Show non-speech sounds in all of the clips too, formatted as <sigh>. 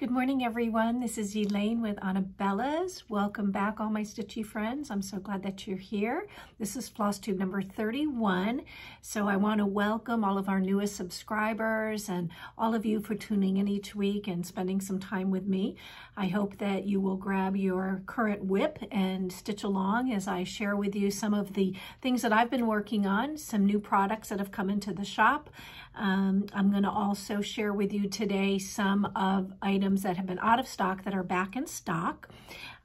Good morning, everyone. This is Elayne with Anabella's. Welcome back, all my stitchy friends. I'm so glad that you're here. This is floss tube number 31. So I want to welcome all of our newest subscribers and all of you for tuning in each week and spending some time with me. I hope that you will grab your current WIP and stitch along as I share with you some of the things that I've been working on, some new products that have come into the shop. Um, I'm going to also share with you today some of items that have been out of stock that are back in stock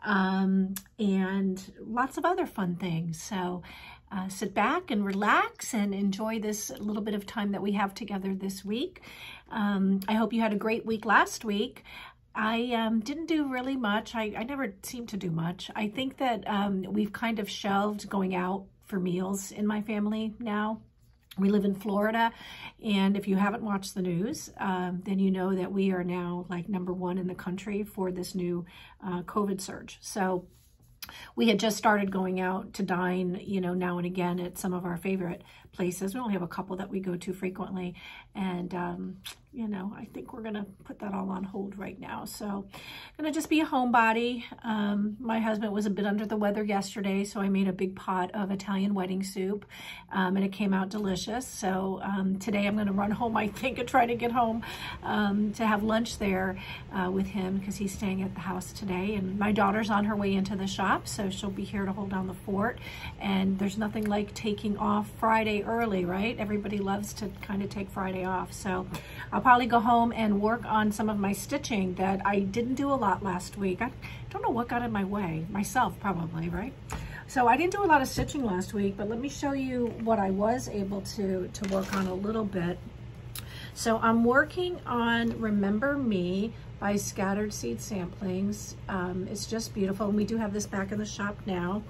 um, and lots of other fun things. So uh, sit back and relax and enjoy this little bit of time that we have together this week. Um, I hope you had a great week last week. I um, didn't do really much. I, I never seem to do much. I think that um, we've kind of shelved going out for meals in my family now. We live in Florida, and if you haven't watched the news, um, then you know that we are now like number one in the country for this new uh, COVID surge. So we had just started going out to dine, you know, now and again at some of our favorite places. We only have a couple that we go to frequently. And, um, you know, I think we're going to put that all on hold right now. So I'm going to just be a homebody. Um, my husband was a bit under the weather yesterday, so I made a big pot of Italian wedding soup, um, and it came out delicious. So um, today I'm going to run home, I think, and try to get home um, to have lunch there uh, with him because he's staying at the house today. And my daughter's on her way into the shop, so she'll be here to hold down the fort. And there's nothing like taking off Friday early, right? Everybody loves to kind of take Friday off. So I'll probably go home and work on some of my stitching that I didn't do a lot last week. I don't know what got in my way. Myself, probably, right? So I didn't do a lot of stitching last week, but let me show you what I was able to, to work on a little bit. So I'm working on Remember Me by Scattered Seed Samplings. Um, it's just beautiful. And we do have this back in the shop now.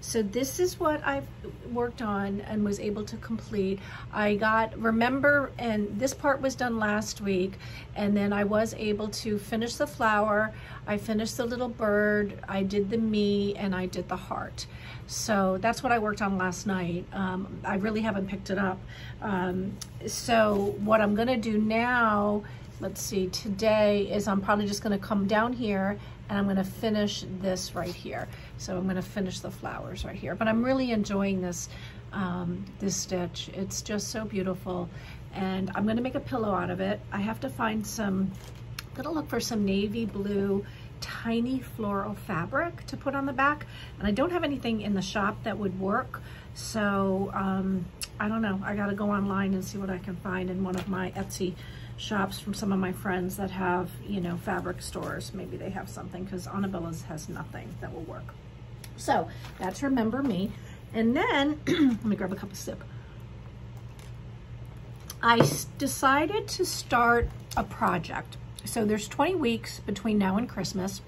So this is what I've worked on and was able to complete. I got, remember, and this part was done last week, and then I was able to finish the flower, I finished the little bird, I did the me, and I did the heart. So that's what I worked on last night. Um, I really haven't picked it up. Um, so what I'm gonna do now let's see, today is I'm probably just gonna come down here and I'm gonna finish this right here. So I'm gonna finish the flowers right here. But I'm really enjoying this, um, this stitch. It's just so beautiful. And I'm gonna make a pillow out of it. I have to find some, I'm gonna look for some navy blue tiny floral fabric to put on the back. And I don't have anything in the shop that would work. So um, I don't know, I gotta go online and see what I can find in one of my Etsy shops from some of my friends that have, you know, fabric stores. Maybe they have something because Anabella's has nothing that will work. So that's Remember Me. And then, <clears throat> let me grab a cup of sip. I decided to start a project. So there's 20 weeks between now and Christmas.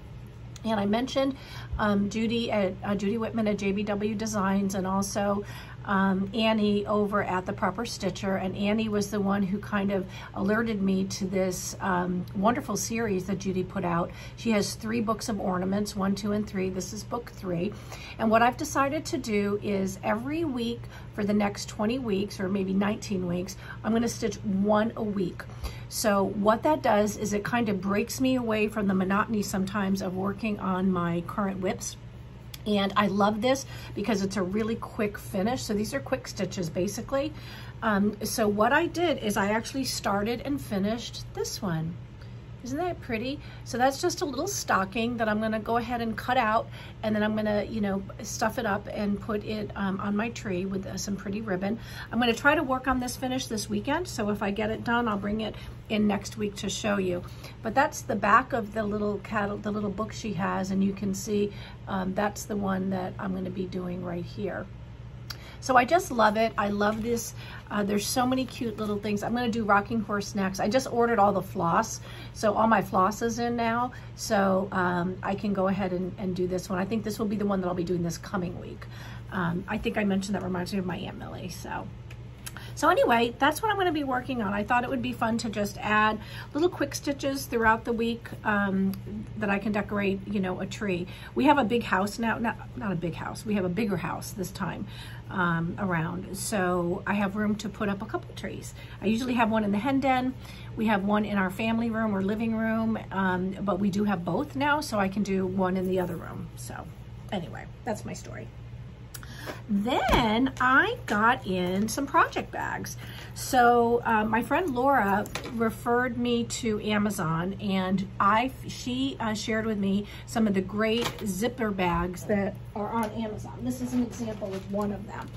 And I mentioned um, Judy at uh, Judy Whitman at JBW Designs and also um, Annie over at the Proper Stitcher, and Annie was the one who kind of alerted me to this um, wonderful series that Judy put out. She has three books of ornaments, one, two, and three. This is book three. And what I've decided to do is every week for the next 20 weeks, or maybe 19 weeks, I'm gonna stitch one a week. So what that does is it kind of breaks me away from the monotony sometimes of working on my current WIPs and I love this because it's a really quick finish. So these are quick stitches basically. Um, so what I did is I actually started and finished this one. Isn't that pretty? So that's just a little stocking that I'm gonna go ahead and cut out and then I'm gonna, you know, stuff it up and put it um, on my tree with uh, some pretty ribbon. I'm gonna try to work on this finish this weekend. So if I get it done, I'll bring it in next week to show you. But that's the back of the little cattle, the little book she has and you can see um, that's the one that I'm gonna be doing right here. So I just love it. I love this. Uh, there's so many cute little things. I'm going to do Rocking Horse next. I just ordered all the floss. So all my floss is in now. So um, I can go ahead and, and do this one. I think this will be the one that I'll be doing this coming week. Um, I think I mentioned that reminds me of my Aunt Millie. So So anyway, that's what I'm going to be working on. I thought it would be fun to just add little quick stitches throughout the week um, that I can decorate, you know, a tree. We have a big house now, not, not a big house, we have a bigger house this time um, around. So I have room to put up a couple trees. I usually have one in the hen den. We have one in our family room or living room, um, but we do have both now, so I can do one in the other room. So anyway, that's my story. Then I got in some project bags. So uh, my friend Laura referred me to Amazon and I she uh, shared with me some of the great zipper bags that are on Amazon. This is an example of one of them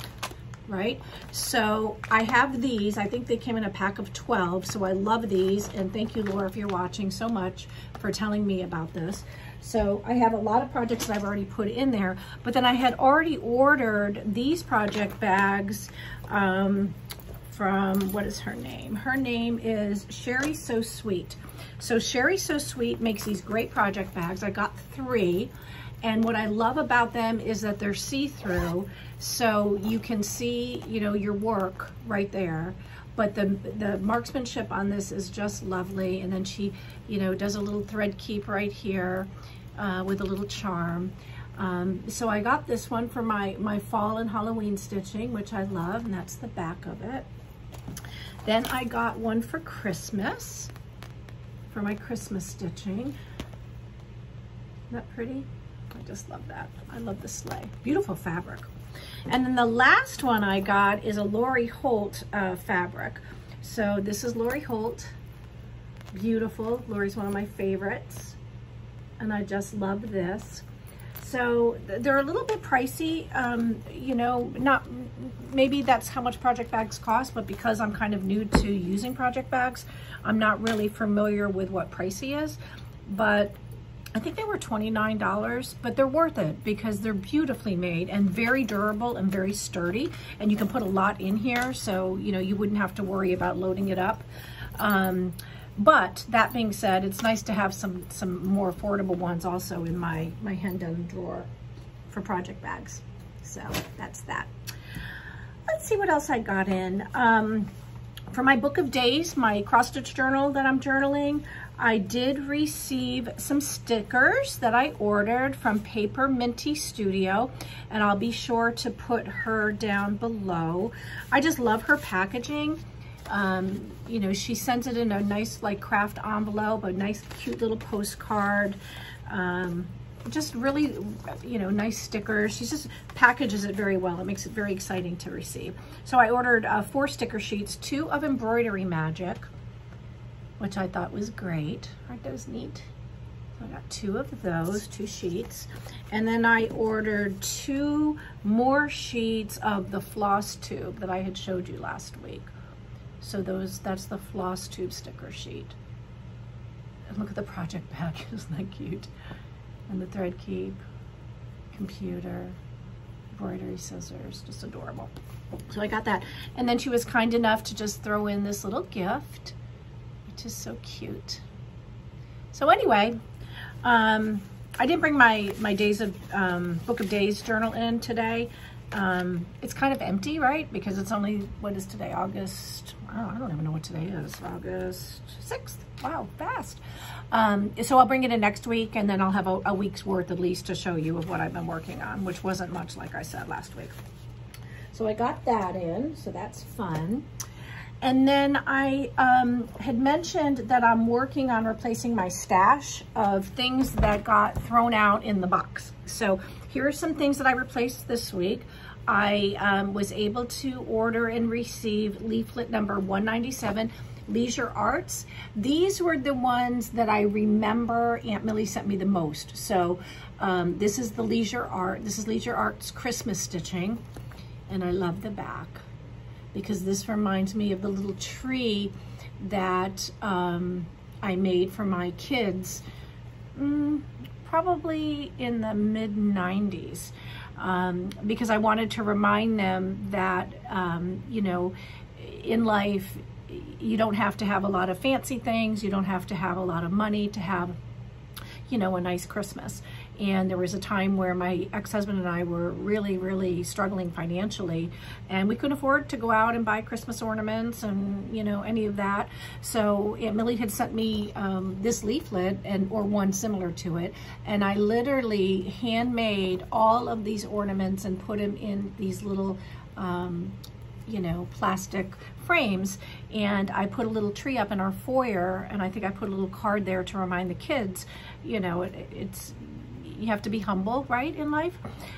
right? So I have these, I think they came in a pack of 12, so I love these, and thank you, Laura, if you're watching so much for telling me about this. So I have a lot of projects that I've already put in there, but then I had already ordered these project bags um, from, what is her name? Her name is Sherry So Sweet. So Sherry So Sweet makes these great project bags. I got three. And what I love about them is that they're see-through, so you can see, you know, your work right there but the the marksmanship on this is just lovely and then she you know does a little thread keep right here uh, with a little charm um, so I got this one for my my fall and Halloween stitching which I love and that's the back of it then I got one for Christmas for my Christmas stitching isn't that pretty I just love that I love the sleigh beautiful fabric and then the last one I got is a Lori Holt uh, fabric. So this is Lori Holt. Beautiful. Lori's one of my favorites. And I just love this. So they're a little bit pricey, um, you know, not, maybe that's how much project bags cost, but because I'm kind of new to using project bags, I'm not really familiar with what pricey is. But I think they were $29, but they're worth it because they're beautifully made and very durable and very sturdy. And you can put a lot in here, so you know you wouldn't have to worry about loading it up. Um, but that being said, it's nice to have some some more affordable ones also in my, my hand-done drawer for project bags. So that's that. Let's see what else I got in. Um, for my book of days, my cross stitch journal that I'm journaling, I did receive some stickers that I ordered from Paper Minty Studio, and I'll be sure to put her down below. I just love her packaging. Um, you know, she sends it in a nice like craft envelope, a nice cute little postcard. Um, just really, you know, nice stickers. She just packages it very well. It makes it very exciting to receive. So I ordered uh, four sticker sheets, two of Embroidery Magic, which I thought was great. Aren't those neat? So I got two of those, two sheets. And then I ordered two more sheets of the floss tube that I had showed you last week. So those, that's the floss tube sticker sheet. And look at the project bag, <laughs> isn't that cute? And the thread keep, computer, embroidery scissors, just adorable. So I got that. And then she was kind enough to just throw in this little gift which is so cute. So anyway, um, I didn't bring my, my days of, um, book of days journal in today. Um, it's kind of empty, right? Because it's only, what is today, August, oh, I don't even know what today is, August 6th. Wow, fast. Um, so I'll bring it in next week and then I'll have a, a week's worth at least to show you of what I've been working on, which wasn't much like I said last week. So I got that in, so that's fun. And then I um, had mentioned that I'm working on replacing my stash of things that got thrown out in the box. So here are some things that I replaced this week. I um, was able to order and receive leaflet number 197, Leisure Arts. These were the ones that I remember Aunt Millie sent me the most. So um, this is the Leisure Art. This is Leisure Arts Christmas stitching, and I love the back because this reminds me of the little tree that um, I made for my kids mm, probably in the mid 90s um, because I wanted to remind them that, um, you know, in life, you don't have to have a lot of fancy things. You don't have to have a lot of money to have, you know, a nice Christmas. And there was a time where my ex-husband and I were really, really struggling financially and we couldn't afford to go out and buy Christmas ornaments and, you know, any of that. So Aunt Millie had sent me um, this leaflet and or one similar to it. And I literally handmade all of these ornaments and put them in these little um, you know, plastic frames. And I put a little tree up in our foyer and I think I put a little card there to remind the kids, you know, it, it's, you have to be humble, right, in life.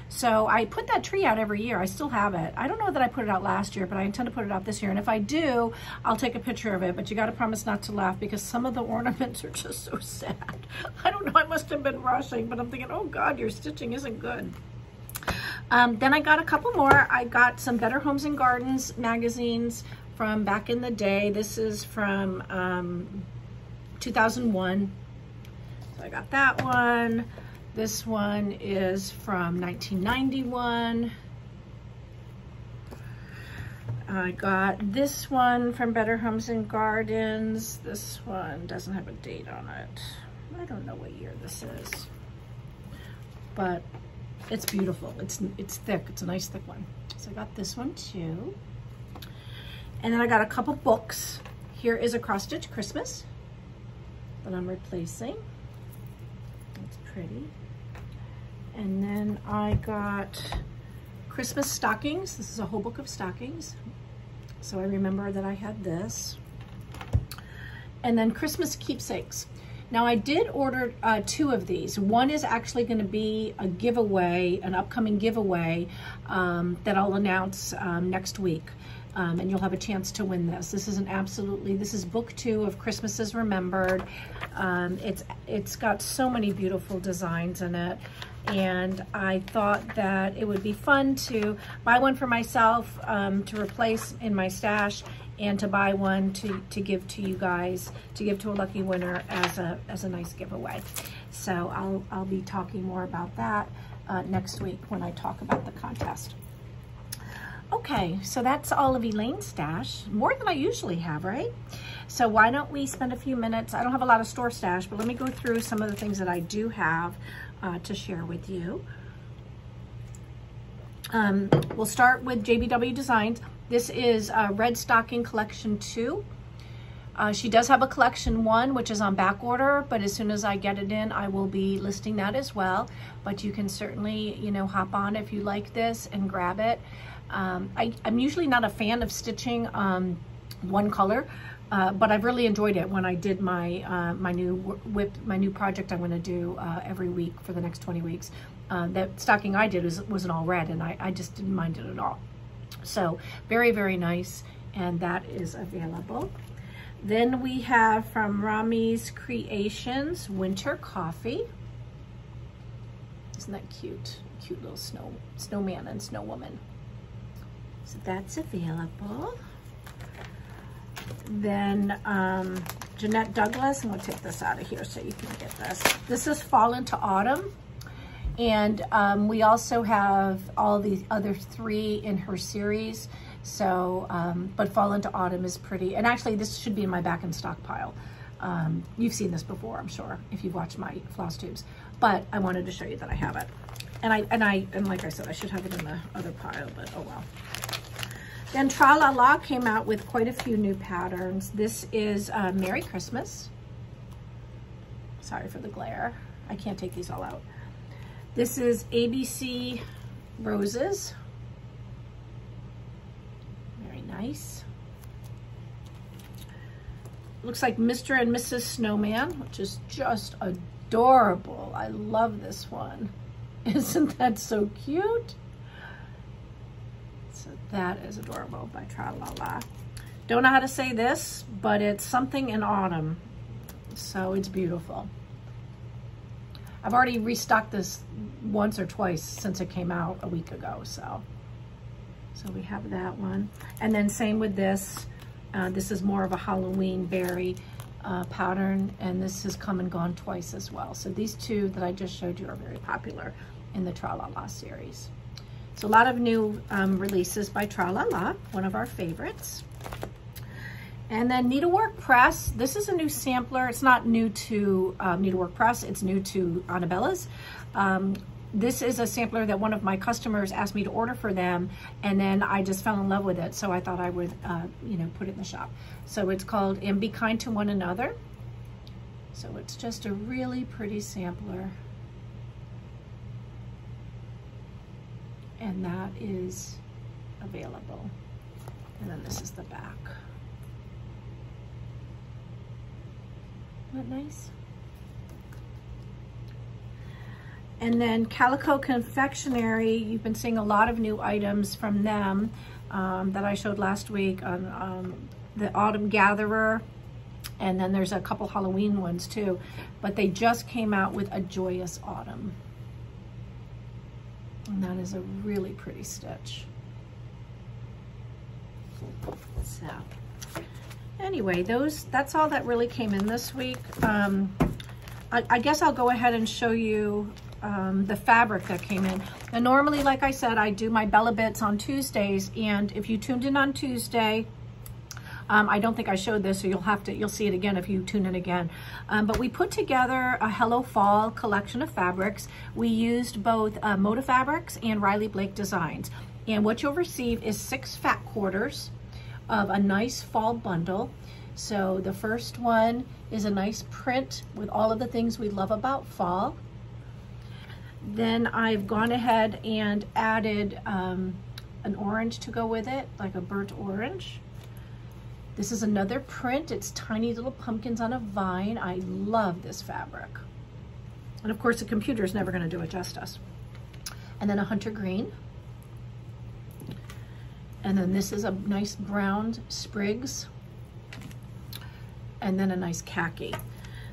So I put that tree out every year. I still have it. I don't know that I put it out last year, but I intend to put it out this year. And if I do, I'll take a picture of it. But you got to promise not to laugh because some of the ornaments are just so sad. <laughs> I don't know. I must have been rushing, but I'm thinking, oh God, your stitching isn't good. Um, then I got a couple more. I got some Better Homes and Gardens magazines from back in the day. This is from um, 2001. So I got that one. This one is from 1991. I got this one from Better Homes and Gardens. This one doesn't have a date on it. I don't know what year this is, but it's beautiful. It's, it's thick. It's a nice thick one. So I got this one too. And then I got a couple books. Here is a cross stitch Christmas that I'm replacing. It's pretty. And then I got Christmas stockings. This is a whole book of stockings. So I remember that I had this. And then Christmas keepsakes. Now I did order uh, two of these. One is actually going to be a giveaway, an upcoming giveaway um, that I'll announce um, next week. Um, and you'll have a chance to win this. This is an absolutely, this is book two of Christmases Remembered. Um, it's It's got so many beautiful designs in it. And I thought that it would be fun to buy one for myself um, to replace in my stash and to buy one to, to give to you guys, to give to a lucky winner as a, as a nice giveaway. So I'll, I'll be talking more about that uh, next week when I talk about the contest. Okay, so that's all of Elayne's stash, more than I usually have, right? So why don't we spend a few minutes, I don't have a lot of store stash, but let me go through some of the things that I do have uh, to share with you. Um, we'll start with JBW Designs. This is uh, Red Stocking Collection 2. Uh, she does have a collection one, which is on back order, but as soon as I get it in, I will be listing that as well. But you can certainly, you know, hop on if you like this and grab it. Um, I, am usually not a fan of stitching um, one color, uh, but I've really enjoyed it when I did my uh, my new WIP, my new project I'm going to do uh, every week for the next 20 weeks. Uh, that stocking I did was, was an all red, and I, I just didn't mind it at all. So very, very nice. And that is available. Then we have from Romy's Creations, Winter Coffee. Isn't that cute? Cute little snow snowman and snow woman. So that's available. Then um, Jeanette Douglas, I'm gonna take this out of here so you can get this. This is Fall into Autumn. And um, we also have all the other three in her series. So, um, but Fall into Autumn is pretty. And actually, this should be in my back in stockpile. Um, you've seen this before, I'm sure, if you've watched my floss tubes. But I wanted to show you that I have it. And I and I and like I said, I should have it in the other pile, but oh well. Then Tra La La came out with quite a few new patterns. This is uh, Merry Christmas. Sorry for the glare. I can't take these all out. This is ABC Roses. Very nice. Looks like Mr. and Mrs. Snowman, which is just adorable. I love this one. <laughs> Isn't that so cute? That is adorable by Tra La La. Don't know how to say this, but it's something in autumn. So it's beautiful. I've already restocked this once or twice since it came out a week ago. So, so we have that one. And then same with this. Uh, this is more of a Halloween berry uh, pattern, and this has come and gone twice as well. So these two that I just showed you are very popular in the Tra La La series. So a lot of new um, releases by Tra La La, one of our favorites. And then Needlework Press. This is a new sampler. It's not new to um, Needlework Press. It's new to Anabella's. Um, this is a sampler that one of my customers asked me to order for them and then I just fell in love with it so I thought I would uh, you know put it in the shop so it's called and be kind to one another so it's just a really pretty sampler and that is available and then this is the back Isn't that nice? And then Calico Confectionery, you've been seeing a lot of new items from them um, that I showed last week on um, the Autumn Gatherer. And then there's a couple Halloween ones too. But they just came out with a Joyous Autumn. And that is a really pretty stitch. So anyway, those that's all that really came in this week. Um, I, I guess I'll go ahead and show you um, the fabric that came in. And normally, like I said, I do my Bella Bits on Tuesdays, and if you tuned in on Tuesday, um, I don't think I showed this, so you'll have to, you'll see it again if you tune in again. Um, but we put together a Hello Fall collection of fabrics. We used both uh, Moda Fabrics and Riley Blake Designs. And what you'll receive is six fat quarters of a nice fall bundle. So the first one is a nice print with all of the things we love about fall. Then I've gone ahead and added um, an orange to go with it, like a burnt orange. This is another print. It's tiny little pumpkins on a vine. I love this fabric. And of course the computer is never gonna do it justice. And then a hunter green. And then this is a nice brown sprigs. And then a nice khaki.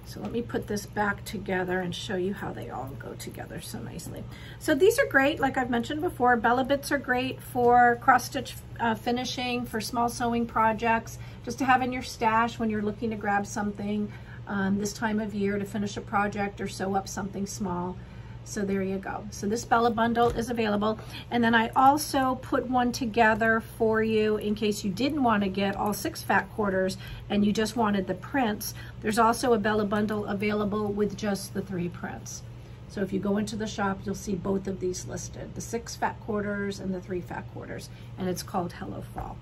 So let me put this back together and show you how they all go together so nicely. So these are great, like I've mentioned before. Bella Bits are great for cross-stitch uh, finishing, for small sewing projects, just to have in your stash when you're looking to grab something um, this time of year to finish a project or sew up something small. So there you go. So this Bella bundle is available. And then I also put one together for you in case you didn't want to get all six fat quarters and you just wanted the prints. There's also a Bella bundle available with just the three prints. So if you go into the shop, you'll see both of these listed, the six fat quarters and the three fat quarters. And it's called Hello Fall.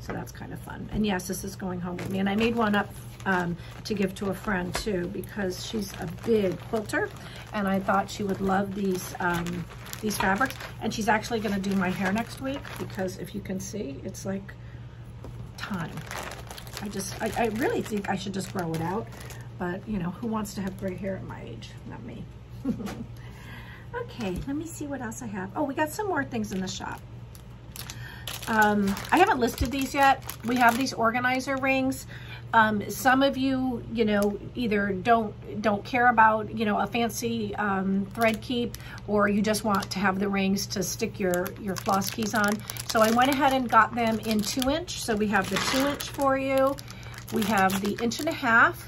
So that's kind of fun. And yes, this is going home with me. And I made one up um, to give to a friend too because she's a big quilter and I thought she would love these um, these fabrics. And she's actually gonna do my hair next week because if you can see, it's like time. I just, I, I really think I should just grow it out. But you know, who wants to have gray hair at my age? Not me. <laughs> okay, let me see what else I have. Oh, we got some more things in the shop. Um, I haven't listed these yet. We have these organizer rings. Um, some of you, you know, either don't don't care about, you know, a fancy um, thread keep, or you just want to have the rings to stick your, your floss keys on. So I went ahead and got them in two inch. So we have the two inch for you. We have the inch and a half,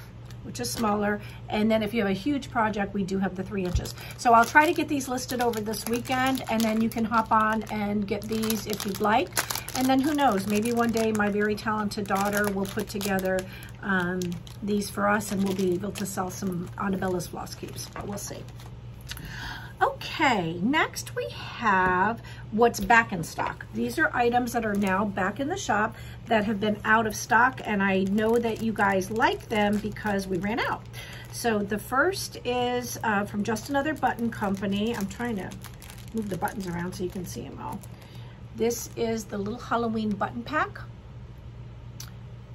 which is smaller. And then if you have a huge project, we do have the three inches. So I'll try to get these listed over this weekend, and then you can hop on and get these if you'd like. And then who knows, maybe one day my very talented daughter will put together um, these for us and we'll be able to sell some Anabella's floss keeps, but we'll see. Okay, next we have what's back in stock. These are items that are now back in the shop that have been out of stock and I know that you guys like them because we ran out. So the first is uh, from Just Another Button Company. I'm trying to move the buttons around so you can see them all. This is the little Halloween button pack.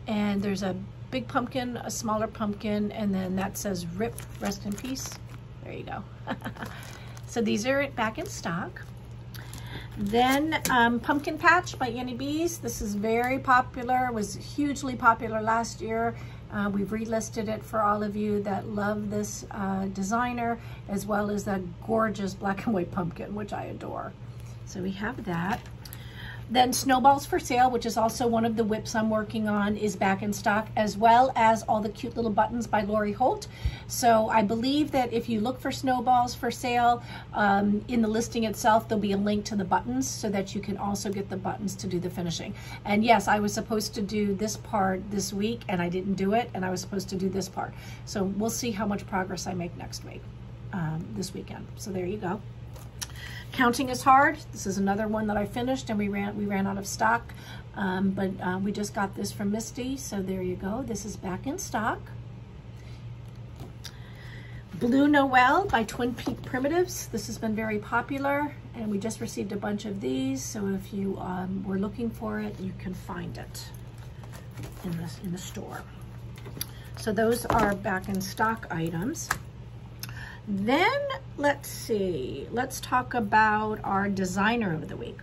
And there's a big pumpkin, a smaller pumpkin, and then that says RIP, rest in peace. There you go. <laughs> so these are back in stock. Then um, Pumpkin Patch by Annie Beez. This is very popular, was hugely popular last year. Uh, we've relisted it for all of you that love this uh, designer, as well as that gorgeous black and white pumpkin, which I adore. So we have that. Then Snowballs for Sale, which is also one of the WIPs I'm working on, is back in stock, as well as all the cute little buttons by Lori Holt. So I believe that if you look for Snowballs for Sale, um, in the listing itself, there'll be a link to the buttons so that you can also get the buttons to do the finishing. And yes, I was supposed to do this part this week and I didn't do it, and I was supposed to do this part. So we'll see how much progress I make next week, um, this weekend. So there you go. Counting is hard. This is another one that I finished and we ran we ran out of stock. Um, but uh, we just got this from Misty, so there you go. This is back in stock. Blue Noel by Twin Peak Primitives. This has been very popular and we just received a bunch of these. So if you um, were looking for it, you can find it in the, in the store. So those are back in stock items. Then let's see, let's talk about our designer of the week.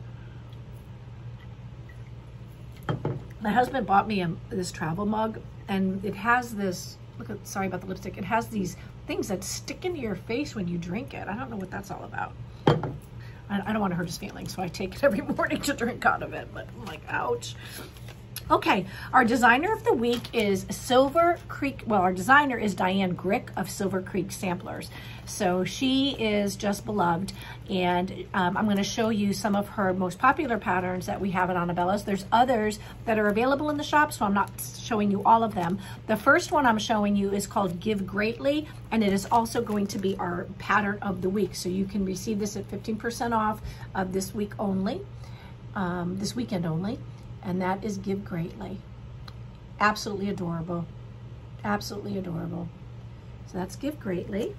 My husband bought me a, this travel mug and it has this, look at, sorry about the lipstick, it has these things that stick into your face when you drink it. I don't know what that's all about. I, I don't want to hurt his feelings, so I take it every <laughs> morning to drink out of it, but I'm like, ouch. Okay, our designer of the week is Silver Creek. Well, our designer is Diane Grick of Silver Creek Samplers. So she is just beloved. And um, I'm going to show you some of her most popular patterns that we have at Anabella's. There's others that are available in the shop, so I'm not showing you all of them. The first one I'm showing you is called Give Greatly, and it is also going to be our pattern of the week. So you can receive this at 15% off of this week only, um, this weekend only and that is Give Greatly. Absolutely adorable. Absolutely adorable. So that's Give Greatly.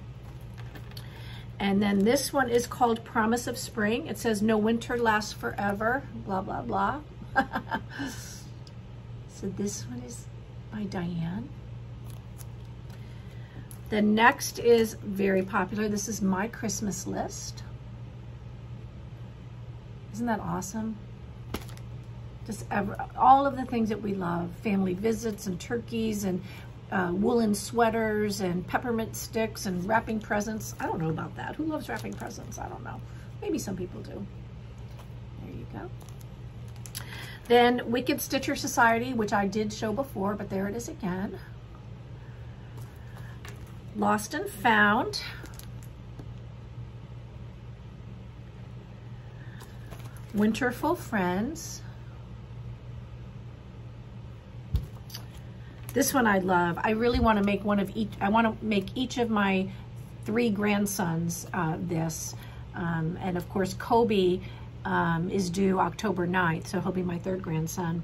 And then this one is called Promise of Spring. It says, no winter lasts forever, blah, blah, blah. <laughs> so this one is by Diane. The next is very popular. This is My Christmas List. Isn't that awesome? Just ever, all of the things that we love, family visits and turkeys and uh, woolen sweaters and peppermint sticks and wrapping presents. I don't know about that. Who loves wrapping presents? I don't know. Maybe some people do. There you go. Then Wicked Stitcher Society, which I did show before, but there it is again. Lost and Found. Winterful Friends. This one I love. I really want to make one of each, I want to make each of my three grandsons uh, this. Um, and of course, Kobe um, is due October 9th, so he'll be my third grandson.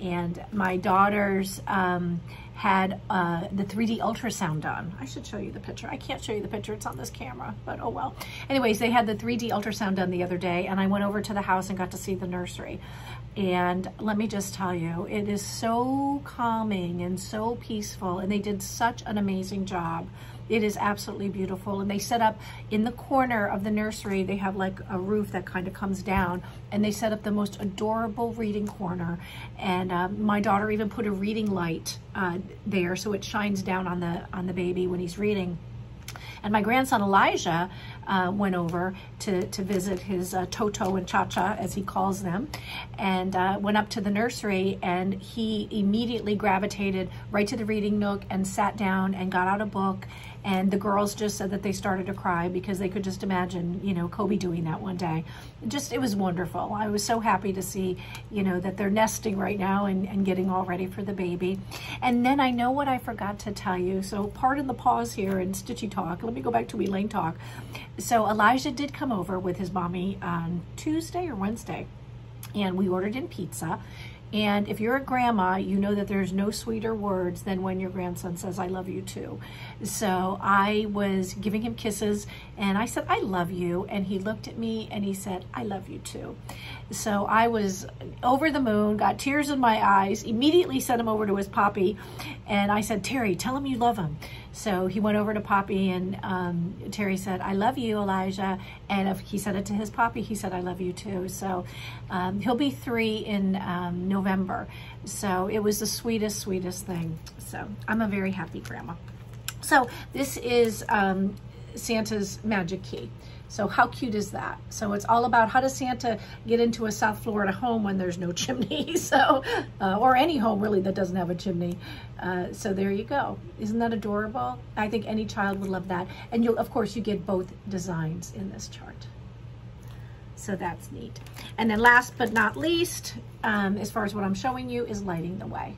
And my daughters um, had uh, the 3D ultrasound done. I should show you the picture. I can't show you the picture, it's on this camera, but oh well. Anyways, they had the 3D ultrasound done the other day, and I went over to the house and got to see the nursery. And let me just tell you, it is so calming and so peaceful. And they did such an amazing job. It is absolutely beautiful. And they set up in the corner of the nursery, they have like a roof that kind of comes down and they set up the most adorable reading corner. And uh, my daughter even put a reading light uh, there so it shines down on the, on the baby when he's reading. And my grandson Elijah uh, went over to, to visit his uh, Toto and Cha-Cha, as he calls them, and uh, went up to the nursery and he immediately gravitated right to the reading nook and sat down and got out a book and the girls just said that they started to cry because they could just imagine, you know, Kobe doing that one day. Just, it was wonderful. I was so happy to see, you know, that they're nesting right now and, and getting all ready for the baby. And then I know what I forgot to tell you. So pardon the pause here in Stitchy Talk. Let me go back to Elayne Talk. So Elijah did come over with his mommy on Tuesday or Wednesday and we ordered in pizza and if you're a grandma, you know that there's no sweeter words than when your grandson says, I love you too. So I was giving him kisses and I said, I love you. And he looked at me and he said, I love you too. So I was over the moon, got tears in my eyes, immediately sent him over to his poppy. And I said, Terry, tell him you love him. So he went over to Poppy and um, Terry said, I love you, Elijah. And if he said it to his Poppy, he said, I love you too. So um, he'll be three in um, November. So it was the sweetest, sweetest thing. So I'm a very happy grandma. So this is um, Santa's magic key. So how cute is that? So it's all about how does Santa get into a South Florida home when there's no <laughs> chimney, so uh, or any home really that doesn't have a chimney. Uh, so there you go. Isn't that adorable? I think any child would love that. And you'll, of course, you get both designs in this chart. So that's neat. And then last but not least, um, as far as what I'm showing you, is lighting the way.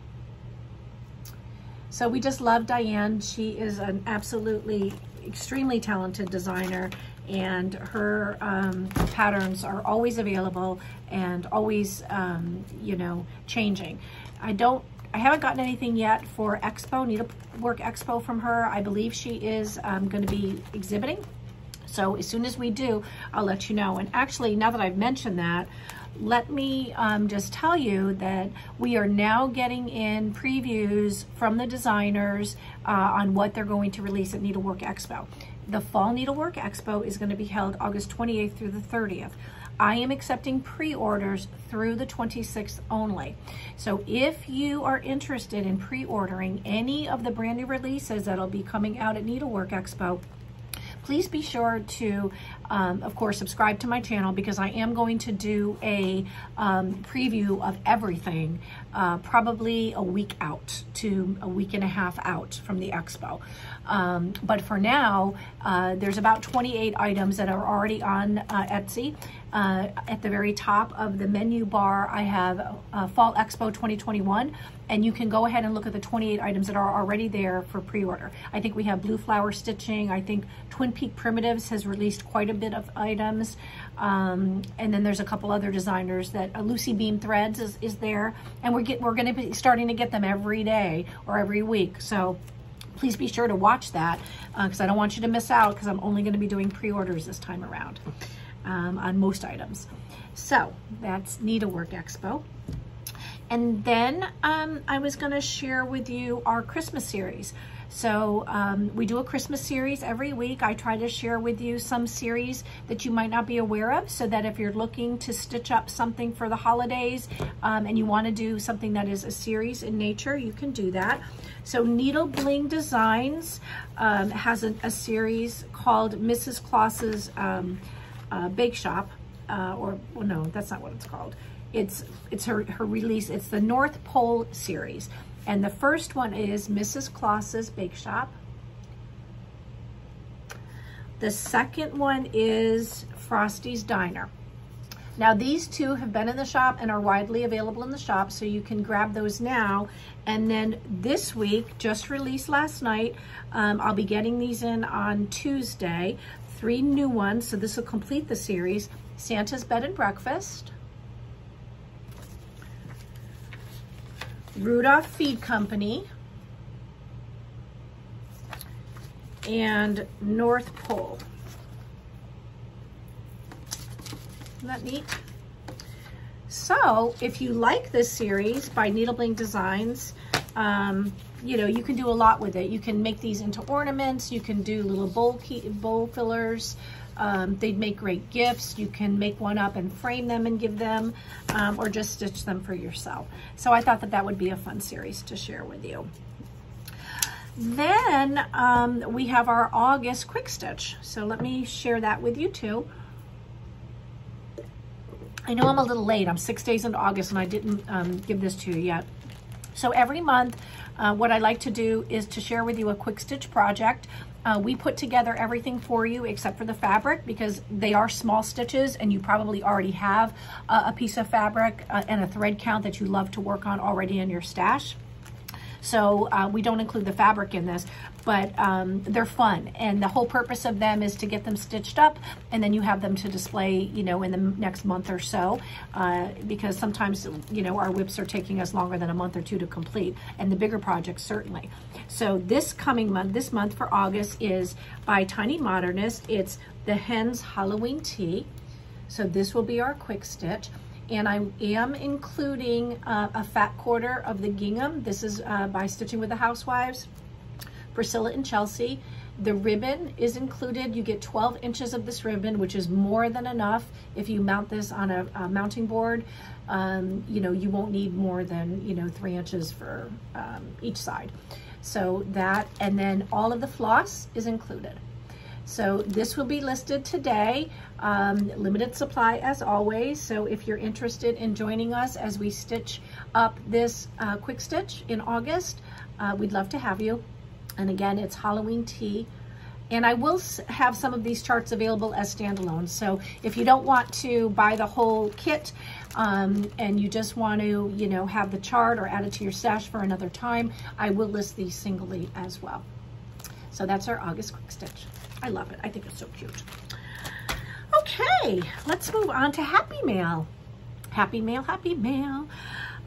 So we just love Diane. She is an absolutely extremely talented designer and her um, patterns are always available and always, um, you know, changing. I don't, I haven't gotten anything yet for Expo, Needlework Expo from her. I believe she is um, going to be exhibiting. So as soon as we do, I'll let you know. And actually, now that I've mentioned that, let me um, just tell you that we are now getting in previews from the designers uh, on what they're going to release at Needlework Expo. The Fall Needlework Expo is going to be held August 28th through the 30th. I am accepting pre-orders through the 26th only. So if you are interested in pre-ordering any of the brand new releases that'll be coming out at Needlework Expo, please be sure to, um, of course, subscribe to my channel because I am going to do a um, preview of everything uh, probably a week out to a week and a half out from the expo. Um, but for now, uh, there's about 28 items that are already on uh, Etsy. Uh, at the very top of the menu bar, I have uh, Fall Expo 2021, and you can go ahead and look at the 28 items that are already there for pre-order. I think we have Blue Flower Stitching. I think Twin Peak Primitives has released quite a bit of items. Um, and then there's a couple other designers that uh, Lucy Beam Threads is, is there. And we're, we're going to be starting to get them every day or every week. So please be sure to watch that because uh, I don't want you to miss out because I'm only going to be doing pre-orders this time around um, on most items. So that's Needlework Expo. And then um, I was going to share with you our Christmas series. So um, we do a Christmas series every week. I try to share with you some series that you might not be aware of so that if you're looking to stitch up something for the holidays um, and you want to do something that is a series in nature, you can do that. So Needle Bling Designs um, has a, a, series called Mrs. Claus's um, uh, Bake Shop, uh, or well, no, that's not what it's called. It's it's her her release. It's the North Pole series. And the first one is Mrs. Claus's Bake Shop. The second one is Frosty's Diner. Now these two have been in the shop and are widely available in the shop, so you can grab those now. And then this week, just released last night, um, I'll be getting these in on Tuesday. Three new ones, so this will complete the series. Santa's Bed and Breakfast, Rudolph Feed Company, and North Pole. Isn't that neat? So if you like this series by Needlebling Designs, um, you know, you can do a lot with it. You can make these into ornaments. You can do little bowl, bowl fillers. Um, they'd make great gifts. You can make one up and frame them and give them, um, or just stitch them for yourself. So I thought that that would be a fun series to share with you. Then um, we have our August quick stitch. So let me share that with you too. I know I'm a little late. I'm six days into August and I didn't um, give this to you yet. So every month, uh, what I like to do is to share with you a quick stitch project. Uh, we put together everything for you except for the fabric because they are small stitches and you probably already have uh, a piece of fabric uh, and a thread count that you love to work on already in your stash. So uh, we don't include the fabric in this, but um, they're fun. And the whole purpose of them is to get them stitched up and then you have them to display, you know, in the next month or so, uh, because sometimes, you know, our WIPs are taking us longer than a month or two to complete and the bigger projects certainly. So this coming month, this month for August is by Tiny Modernist. It's the Hens Halloween Tea. So this will be our quick stitch and I am including uh, a fat quarter of the gingham. This is uh, by Stitching with the Housewives, Priscilla and Chelsea. The ribbon is included. You get 12 inches of this ribbon, which is more than enough. If you mount this on a, a mounting board, um, you know, you won't need more than, you know, three inches for um, each side. So that, and then all of the floss is included. So this will be listed today, um, limited supply as always. So if you're interested in joining us as we stitch up this uh, quick stitch in August, uh, we'd love to have you. And again, it's Halloween tea. And I will have some of these charts available as standalone. So if you don't want to buy the whole kit um, and you just want to, you know, have the chart or add it to your stash for another time, I will list these singly as well. So that's our August quick stitch. I love it. I think it's so cute. Okay, let's move on to Happy Mail. Happy Mail, Happy Mail.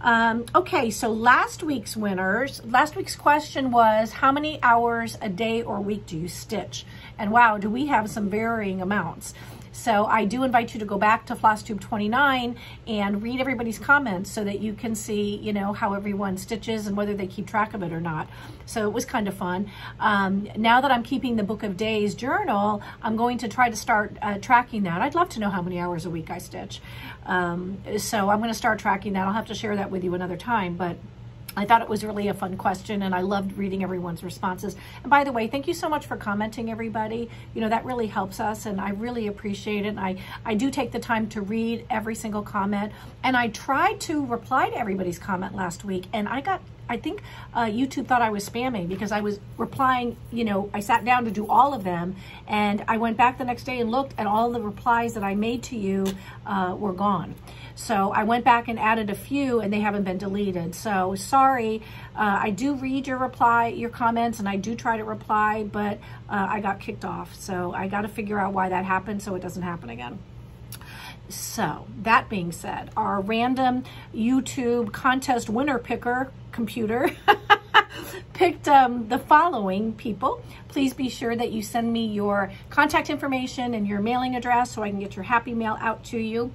Um, okay, so last week's winners, last week's question was how many hours a day or week do you stitch? And wow, do we have some varying amounts. So I do invite you to go back to FlossTube 29 and read everybody's comments so that you can see, you know, how everyone stitches and whether they keep track of it or not. So it was kind of fun. Um, now that I'm keeping the Book of Days journal, I'm going to try to start uh, tracking that. I'd love to know how many hours a week I stitch. Um, so I'm going to start tracking that. I'll have to share that with you another time, but I thought it was really a fun question and I loved reading everyone's responses. And by the way, thank you so much for commenting, everybody. You know, that really helps us and I really appreciate it. And I, I do take the time to read every single comment and I tried to reply to everybody's comment last week and I got I think uh, YouTube thought I was spamming because I was replying, you know, I sat down to do all of them and I went back the next day and looked and all the replies that I made to you uh, were gone. So I went back and added a few and they haven't been deleted. So sorry, uh, I do read your reply, your comments, and I do try to reply, but uh, I got kicked off. So I got to figure out why that happened so it doesn't happen again. So that being said, our random YouTube contest winner picker computer <laughs> picked um, the following people. Please be sure that you send me your contact information and your mailing address so I can get your happy mail out to you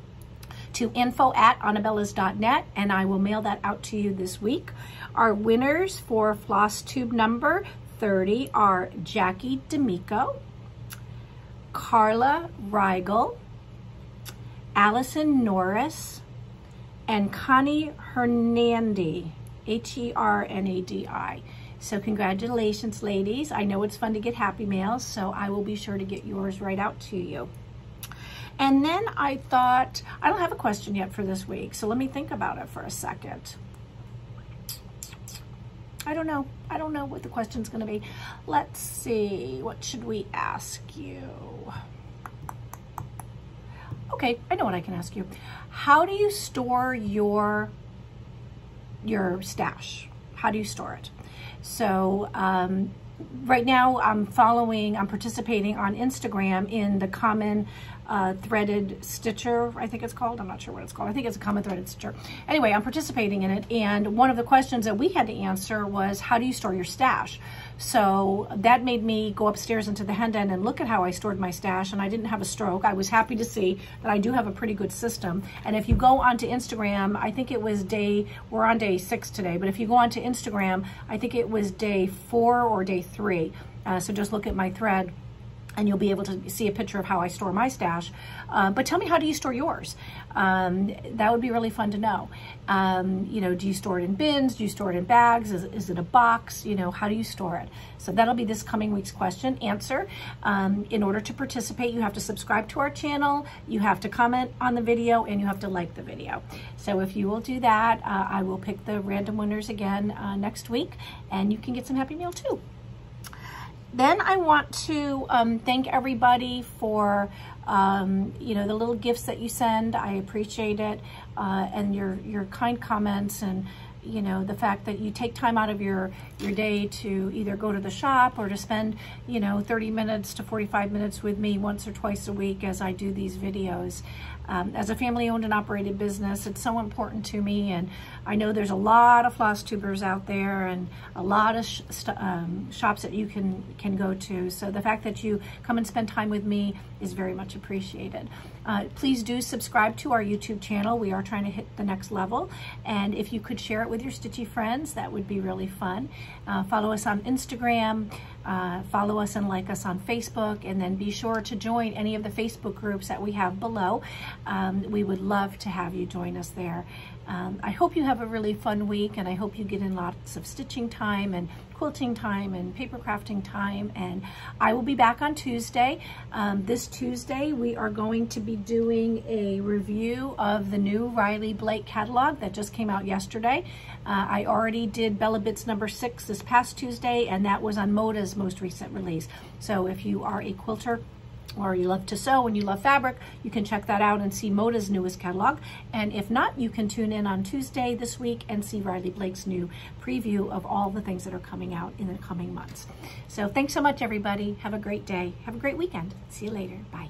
to info at anabellas.net and I will mail that out to you this week. Our winners for floss tube number 30 are Jackie D'Amico, Carla Rigel, Allison Norris, and Connie Hernadi, H-E-R-N-A-D-I. So congratulations, ladies. I know it's fun to get happy mails, so I will be sure to get yours right out to you. And then I thought, I don't have a question yet for this week, so let me think about it for a second. I don't know. I don't know what the question's going to be. Let's see. What should we ask you? Okay, I know what I can ask you. How do you store your your stash? How do you store it? So um, right now I'm following, I'm participating on Instagram in the common uh, threaded stitcher, I think it's called. I'm not sure what it's called. I think it's a common threaded stitcher. Anyway, I'm participating in it. And one of the questions that we had to answer was, how do you store your stash? So that made me go upstairs into the hen den and look at how I stored my stash and I didn't have a stroke. I was happy to see that I do have a pretty good system. And if you go onto Instagram, I think it was day, we're on day six today, but if you go onto Instagram, I think it was day four or day three. Uh, so just look at my thread and you'll be able to see a picture of how I store my stash. Uh, but tell me, how do you store yours? Um, that would be really fun to know. Um, you know, do you store it in bins? Do you store it in bags? Is, is, it a box? You know, how do you store it? So that'll be this coming week's question answer. Um, in order to participate, you have to subscribe to our channel, you have to comment on the video, and you have to like the video. So if you will do that, uh, I will pick the random winners again uh, next week, and you can get some Happy Mail too. Then I want to um, thank everybody for, um, you know, the little gifts that you send. I appreciate it. Uh, and your, your kind comments and, you know, the fact that you take time out of your, your day to either go to the shop or to spend, you know, 30 minutes to 45 minutes with me once or twice a week as I do these videos. Um, as a family owned and operated business, it's so important to me. And I know there's a lot of floss tubers out there and a lot of sh um, shops that you can, can go to. So the fact that you come and spend time with me is very much appreciated. Uh, please do subscribe to our YouTube channel. We are trying to hit the next level. And if you could share it with your stitchy friends, that would be really fun. Uh, follow us on Instagram. Uh, follow us and like us on Facebook, and then be sure to join any of the Facebook groups that we have below. Um, we would love to have you join us there. Um, I hope you have a really fun week and I hope you get in lots of stitching time and quilting time and paper crafting time and I will be back on Tuesday. Um, this Tuesday we are going to be doing a review of the new Riley Blake catalog that just came out yesterday. Uh, I already did Bella Bits number six this past Tuesday and that was on Moda's most recent release. So if you are a quilter or you love to sew and you love fabric, you can check that out and see Moda's newest catalog. And if not, you can tune in on Tuesday this week and see Riley Blake's new preview of all the things that are coming out in the coming months. So thanks so much, everybody. Have a great day. Have a great weekend. See you later. Bye.